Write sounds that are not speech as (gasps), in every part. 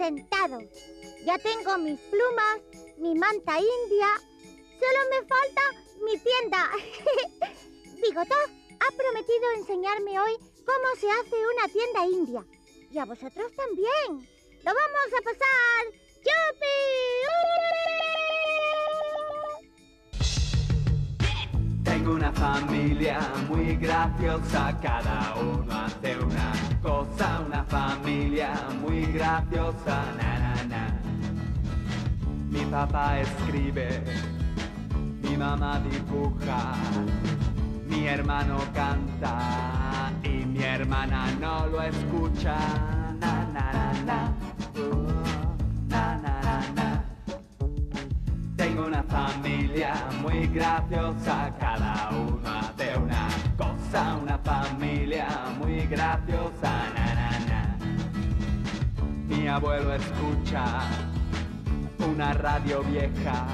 Sentado. Ya tengo mis plumas, mi manta india. Solo me falta mi tienda. (laughs) Bigotov ha prometido enseñarme hoy cómo se hace una tienda india. Y a vosotros también. ¡Lo vamos a pasar! ¡Yupi! Una familia muy graciosa, cada uno hace una cosa, una familia muy graciosa, na na na. Mi papá escribe, mi mamá dibuja, mi hermano canta y mi hermana no lo escucha, na na na na. Familia muy graciosa, cada uno hace una cosa, una familia muy graciosa, na, na, na. Mi abuelo escucha una radio vieja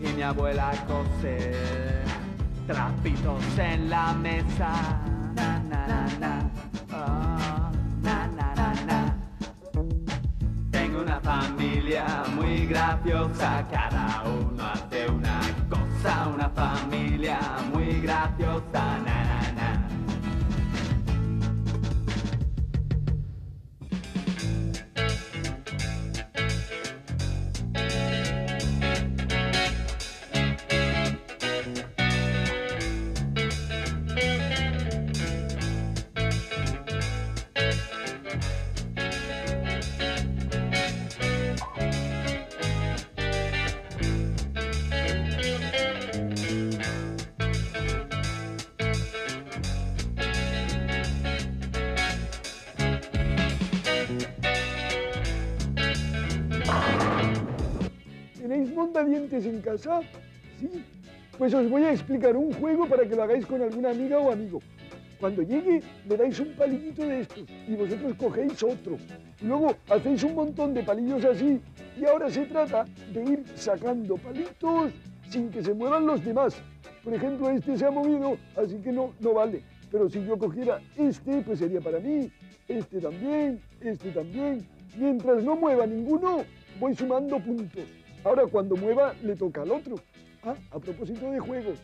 y mi abuela cose trapitos en la mesa, cada uno hace una cosa, una familia muy graciosa, ¿Tenéis montadientes en casa? Sí. Pues os voy a explicar un juego para que lo hagáis con alguna amiga o amigo. Cuando llegue, le dais un palillito de estos y vosotros cogéis otro. Luego hacéis un montón de palillos así. Y ahora se trata de ir sacando palitos sin que se muevan los demás. Por ejemplo, este se ha movido, así que no, no vale. Pero si yo cogiera este, pues sería para mí. Este también, este también. Mientras no mueva ninguno, voy sumando puntos. Ahora cuando mueva, le toca al otro. Ah, a propósito de juegos,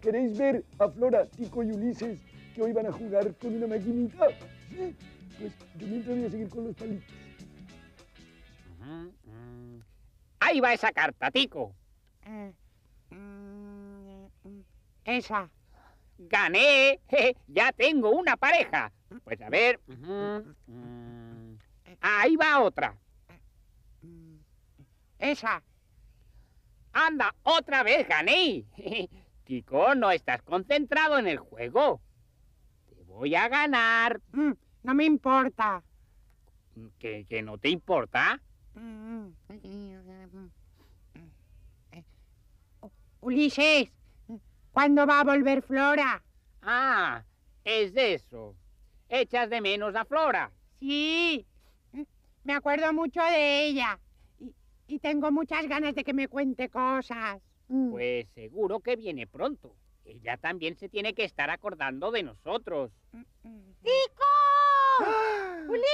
¿queréis ver a Flora, Tico y Ulises que hoy van a jugar con una maquinita? Sí. Pues yo mientras voy a seguir con los palitos. Ahí va esa carta, Tico. Eh, mm, Esa. Gané. Ya tengo una pareja. Pues a ver. mm, Ahí va otra. Esa. Anda, otra vez gané. (laughs) Tico, no estás concentrado en el juego. Te voy a ganar. Mm, No me importa. ¿Que, que no te importa? Mm, Ulises, ¿cuándo va a volver Flora? Ah, es de eso. Echas de menos a Flora. Sí, me acuerdo mucho de ella. Y, tengo muchas ganas de que me cuente cosas. Mm. Pues seguro que viene pronto. Ella también se tiene que estar acordando de nosotros. ¡Tico! (gasps) ¡Ulises!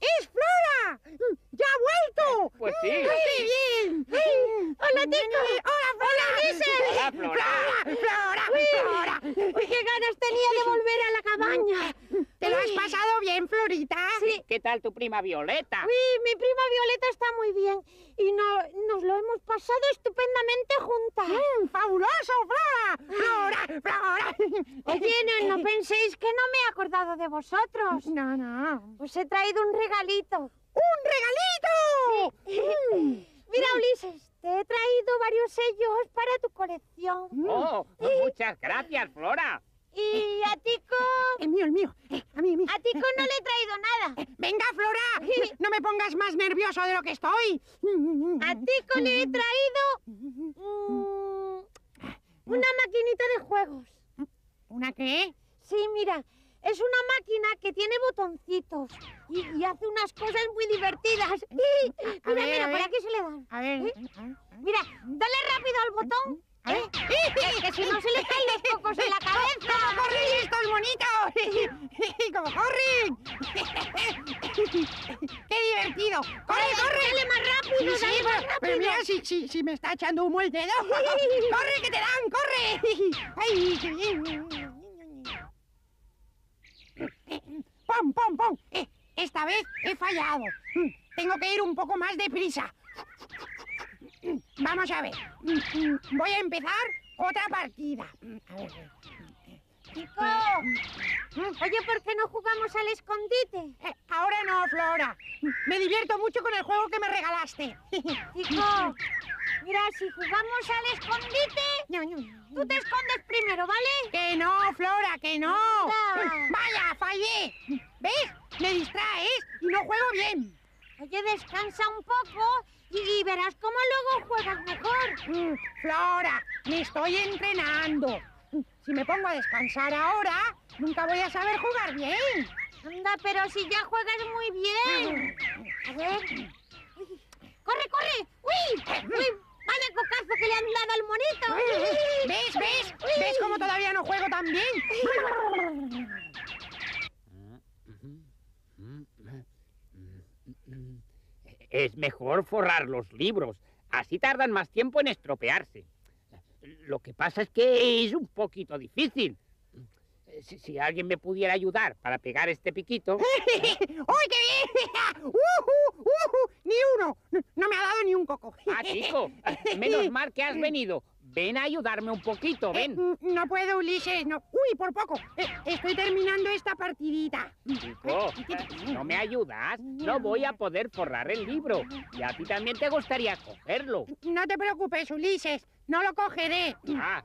¡Es Flora! Mm, ¡Ya ha vuelto! Pues sí. ¡Qué bien! ¡Hola, Tico! ¡Hola, Flora! Ulises! Hola, Flora. ¡Flora! ¡Flora! ¡Uy, qué ganas tenía de volver a la cabaña! ¿Te lo has pasado bien, Florita? Sí. ¿Qué tal tu prima Violeta? Uy, mi prima Violeta está muy bien y no, nos lo hemos pasado estupendamente juntas. Mm, ¡Fabuloso, Flora! ¡Flora! ¡Flora! Oye, no, no (laughs) penséis que no me he acordado de vosotros. No, no. Os he traído un regalito. ¡Un regalito! Mira, Ulises, te he traído varios sellos para tu colección. Oh, muchas gracias, Flora. Y a Tico... El mío, el mío. Eh, a mí, a mí. A Tico no le he traído nada. ¡Venga, Flora! (laughs) ¡No me pongas más nervioso de lo que estoy! A Tico le he traído... una maquinita de juegos. ¿Una qué? Sí, mira, es una máquina que tiene botoncitos y, y hace unas cosas muy divertidas. (laughs) mira, ver, mira, por aquí se le dan. A ver. ¿Eh? Mira, dale rápido al botón Es que si no se le caen los cocos en la cabeza. ¡Cómo corren estos monitos! (laughs) ¡Cómo corren! (laughs) ¡Qué divertido! ¡Corre, corre! Dale más rápido, Sí, dale pero, más pero rápido. mira si, si, si me está echando humo el dedo. (laughs) ¡Corre, que te dan! ¡Corre! ¡Ay, qué bien! ¡Pum, pum, pum! Eh, esta vez he fallado. Tengo que ir un poco más deprisa. Vamos a ver. Voy a empezar otra partida. A ver. Chico, oye, ¿por qué no jugamos al escondite? Eh, ahora no, Flora. Me divierto mucho con el juego que me regalaste. Chico, mira, si jugamos al escondite, tú te escondes primero, ¿vale? Que no, Flora, que no. Vaya, fallé. ¿Ves? Me distraes y no juego bien. Oye, descansa un poco y, y verás cómo luego juegas mejor. Mm, Flora, me estoy entrenando. Mm, Si me pongo a descansar ahora, nunca voy a saber jugar bien. Anda, pero si ya juegas muy bien. A ver. ¡Corre, corre! ¡Uy! ¡Uy! ¡Vaya cocazo que le han dado al monito! ¿Ves, ves? ¿Ves cómo todavía no juego tan bien? Es mejor forrar los libros. Así tardan más tiempo en estropearse. Lo que pasa es que es un poquito difícil. Si, si alguien me pudiera ayudar para pegar este piquito. (laughs) ¡Uy, qué bien! (laughs) ¡Ujú, ujú! ¡Ni uno! No, no me ha dado ni un coco. Ah, chico, menos mal que has venido. Ven a ayudarme un poquito, Eh, ven. mm, No puedo, Ulises, no. Uy, por poco. Eh, estoy terminando esta partidita. Chico, si no me ayudas, no voy a poder forrar el libro. Y a ti también te gustaría cogerlo. No te preocupes, Ulises. No lo cogeré. Ah.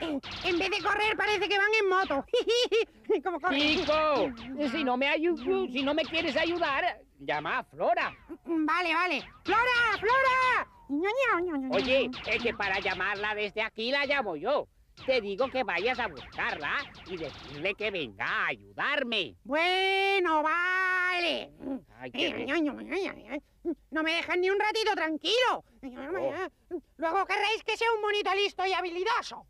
Eh, En vez de correr, parece que van en moto. (laughs) Chico, si no me si no me quieres ayudar, llama a Flora. Vale, vale. ¡Flora! ¡Flora! Oye, es que para llamarla desde aquí la llamo yo. Te digo que vayas a buscarla y decirle que venga a ayudarme. Bueno, vale. Ay, qué. No me dejan ni un ratito tranquilo. Luego querréis que sea un monito listo y habilidoso.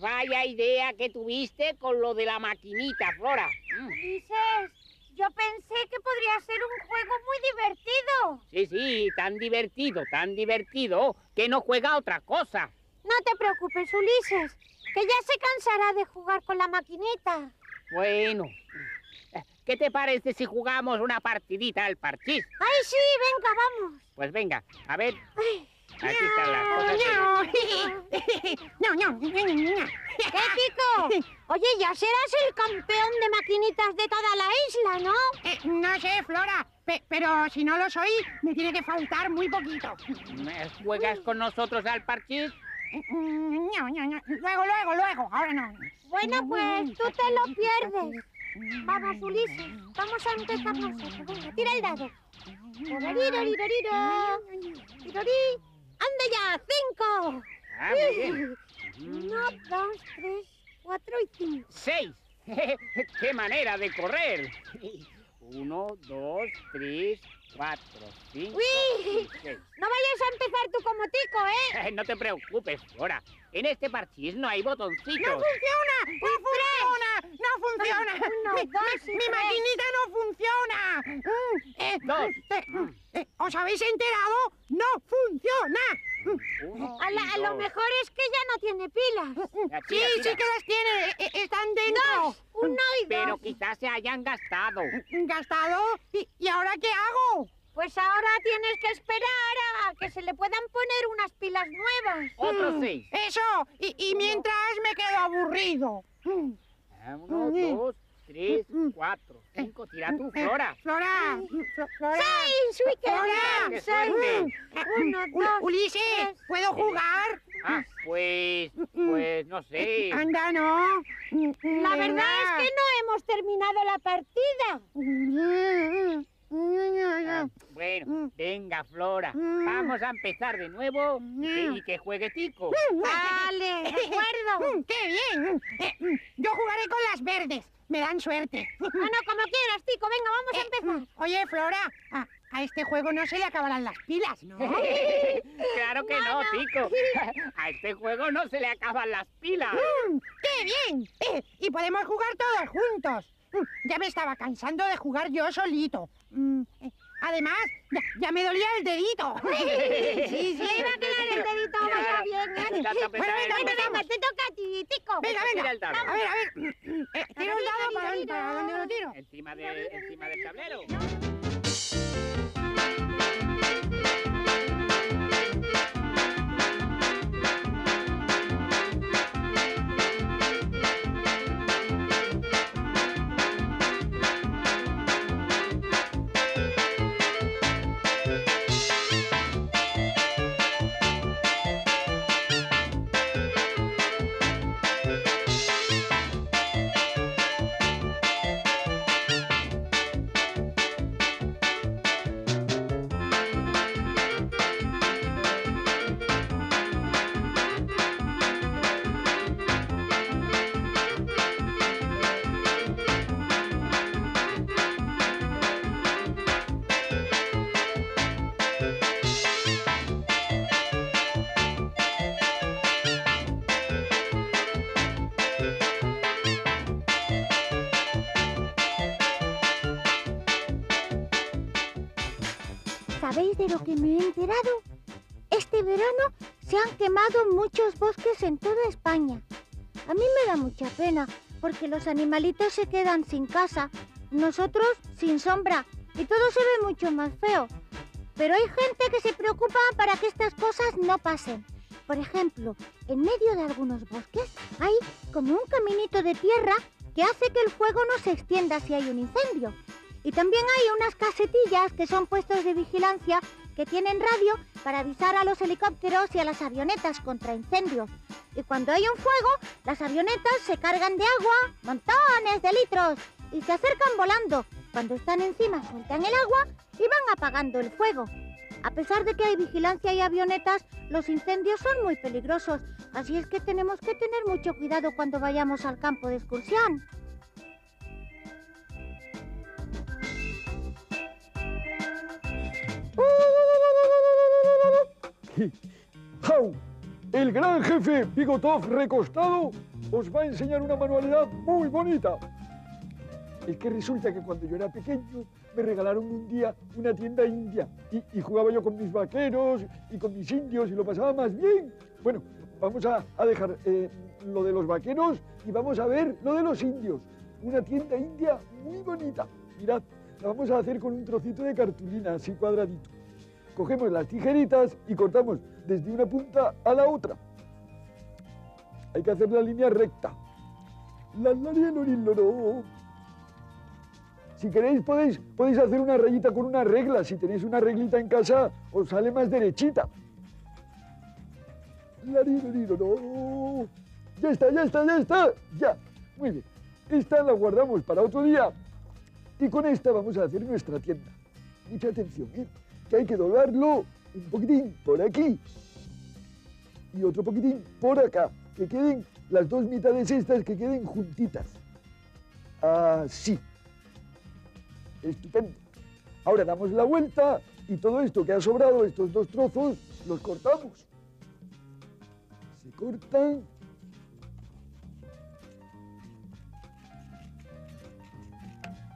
Vaya idea que tuviste con lo de la maquinita, Flora. Ulises, yo pensé que podría ser un juego muy divertido. Sí, sí, tan divertido, tan divertido que no juega a otra cosa. No te preocupes, Ulises, que ya se cansará de jugar con la maquinita. Bueno, ¿qué te parece si jugamos una partidita al parchís? ¡Ay, sí! Venga, vamos. Pues venga, a ver, Ay, aquí están las cosas. que- Ñau, ñau, ñau, ñau, ñau. ¿Qué, Kiko? (laughs) Oye, ya serás el campeón de maquinitas de toda la isla, ¿no? Eh, no sé, Flora, pe- pero si no lo soy, me tiene que faltar muy poquito. ¿Juegas con nosotros al parchís? Ñau, ñau, ñau. Luego, luego, luego, ahora no. Bueno, pues tú te lo pierdes. Vamos, Ulises, vamos a empezar nosotros. Venga, tira el dado. ¡Anda ya! ¡Cinco! Ah, muy bien. (laughs) Uno, dos, tres, cuatro y cinco. ¡Seis! (laughs) ¡Qué manera de correr! (laughs) Uno, dos, tres, cuatro, cinco ¡Uy! y (laughs) seis. No vayas a empezar tú como tico, ¿eh? (laughs) No te preocupes, Flora. En este parchís no hay ¡No botoncitos. funciona! ¡No funciona! ¡No (laughs) funciona! Uno, Mi- dos mi, maquinita no funciona! Mm, eh, Dos. eh, mm, eh, ¿Os habéis enterado? ¡No funciona! Uno A, la- y a lo dos. mejor es que ya no tiene pilas. Sí, sí que las tiene. están dentro. Uno Pero dos. quizás se hayan gastado. ¿Gastado? ¿Y, y ahora qué hago? Pues ahora tienes que esperar a que se le puedan poner unas pilas nuevas. Otros Mm, seis. Eso. Y, y mientras me quedo aburrido. Uno, Mm. dos, tres, cuatro, cinco. Tira tú, eh, Flora. Flora. mm, Flo- Flora. ¡Seis! ¡Uy, qué Flora. ¡Seis! Uno, dos, Ulises, tres. ¿puedo jugar? Ah, pues, Mm. pues no sé. Anda, no. Mm, La verdad es que no hemos terminado la partida. Mm, Ah, Bueno, venga, Flora. Mm. Vamos a empezar de nuevo y que, Mm. juegue Tico. Vale, de (laughs) acuerdo. Mm, ¡Qué bien! Mm, Yo jugaré con las verdes. Me dan suerte. Bueno, como quieras, Tico. Venga, vamos a Eh, empezar. mm, Oye, Flora, ¿a, a este juego no se le acabarán las pilas, ¿no? (laughs) claro que no, Tico. (laughs) A este juego no se le acaban las pilas. Mm, ¡Qué bien! Eh, y podemos jugar todos juntos. Mm, Ya me estaba cansando de jugar yo solito. Mm, eh, Además, ya, ya me dolía el dedito. Sí, sí. Le iba a quedar el dedito vaya bien, ¿eh? Bueno, venga, Venga, te toca a ti, Tico. Venga, venga. A ver, a ver. Eh, tiro el dado para, para dónde lo tiro. Encima, de, encima del tablero. ¿Sabéis de lo que me he enterado? Este verano se han quemado muchos bosques en toda España. A mí me da mucha pena porque los animalitos se quedan sin casa, nosotros sin sombra y todo se ve mucho más feo. Pero hay gente que se preocupa para que estas cosas no pasen. Por ejemplo, en medio de algunos bosques hay como un caminito de tierra que hace que el fuego no se extienda si hay un incendio. Y también hay unas casetillas que son puestos de vigilancia que tienen radio para avisar a los helicópteros y a las avionetas contra incendios. Y cuando hay un fuego, las avionetas se cargan de agua, montones de litros, y se acercan volando. Cuando están encima sueltan el agua y van apagando el fuego. A pesar de que hay vigilancia y avionetas, los incendios son muy peligrosos, así es que tenemos que tener mucho cuidado cuando vayamos al campo de excursión. ¡Jau! El gran jefe Bigotov recostado os va a enseñar una manualidad muy bonita. Es que resulta que cuando yo era pequeño me regalaron un día una tienda india y, jugaba yo con mis vaqueros y con mis indios y lo pasaba más bien. Bueno, vamos a, a dejar eh, lo de los vaqueros y vamos a ver lo de los indios. Una tienda india muy bonita. Mirad, la vamos a hacer con un trocito de cartulina así cuadradito. Cogemos las tijeritas y cortamos desde una punta a la otra. Hay que hacer la línea recta. Si queréis podéis, podéis hacer una rayita con una regla. Si tenéis una reglita en casa, os sale más derechita. Ya está, ya está, ya está. Ya. Muy bien. Esta la guardamos para otro día. Y con esta vamos a hacer nuestra tienda. Mucha atención, ¿eh? Que hay que doblarlo un poquitín por aquí y otro poquitín por acá, que queden las dos mitades estas que queden juntitas. Así. Estupendo. Ahora damos la vuelta y todo esto que ha sobrado, estos dos trozos, los cortamos. Se cortan.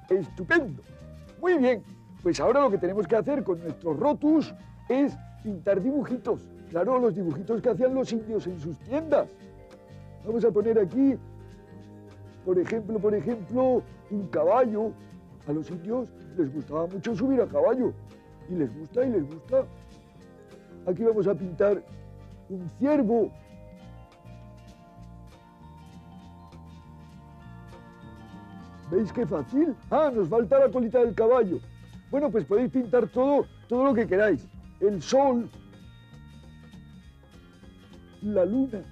Estupendo. Muy bien. Pues ahora lo que tenemos que hacer con nuestros rotus es pintar dibujitos. Claro, los dibujitos que hacían los indios en sus tiendas. Vamos a poner aquí, por ejemplo, por ejemplo, un caballo. A los indios les gustaba mucho subir a caballo. Y les gusta y les gusta. Aquí vamos a pintar un ciervo. ¿Veis qué fácil? Ah, nos falta la colita del caballo. Bueno, pues podéis pintar todo, todo lo que queráis. El sol, la luna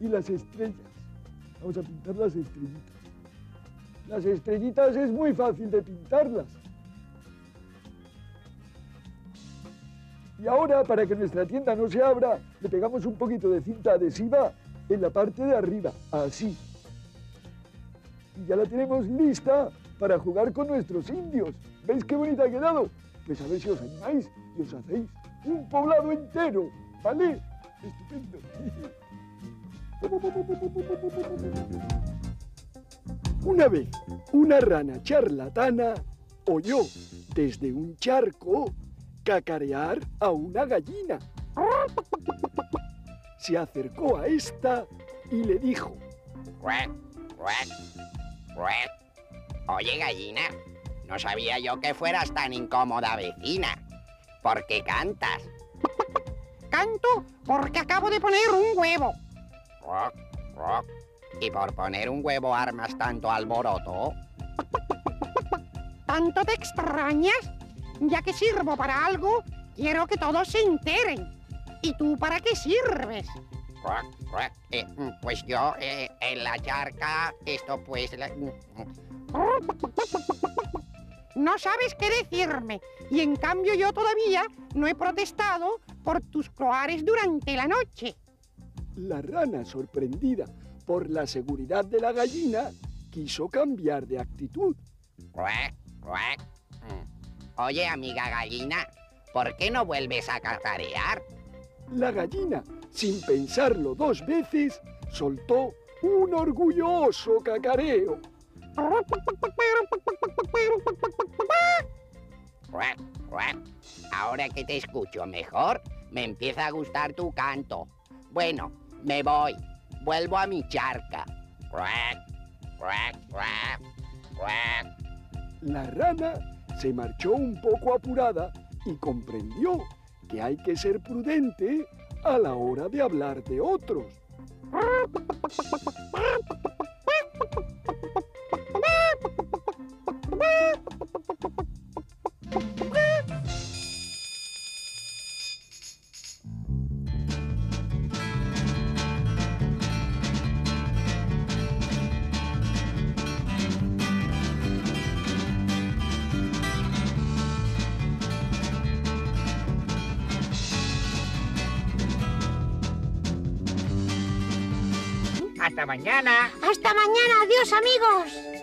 y las estrellas. Vamos a pintar las estrellitas. Las estrellitas es muy fácil de pintarlas. Y ahora, para que nuestra tienda no se abra, le pegamos un poquito de cinta adhesiva en la parte de arriba, así. Y ya la tenemos lista para jugar con nuestros indios. ¿Veis qué bonita ha quedado? Pues a ver si os animáis y os hacéis un poblado entero, ¿vale? Estupendo. Una vez, una rana charlatana oyó desde un charco cacarear a una gallina. Se acercó a esta y le dijo. Oye, gallina, no sabía yo que fueras tan incómoda vecina. ¿Por qué cantas? Canto porque acabo de poner un huevo. ¿Y por poner un huevo armas tanto alboroto? ¿Tanto te extrañas? Ya que sirvo para algo, quiero que todos se enteren. ¿Y tú para qué sirves? Eh, mm, pues yo, eh, en la charca, esto pues... la- mm, No sabes qué decirme. Y en cambio yo todavía no he protestado por tus croares durante la noche. la rana sorprendida por la seguridad de la gallina quiso cambiar de actitud. Cuac, cuac. Mm. Oye, amiga gallina, ¿por qué no vuelves a cacarear? La gallina, sin pensarlo dos veces, soltó un orgulloso cacareo. Ahora que te escucho mejor, me empieza a gustar tu canto. Bueno, me voy. Vuelvo a mi charca. La rana se marchó un poco apurada y comprendió que hay que ser prudente a la hora de hablar de otros. Hasta mañana. Hasta mañana, adiós amigos.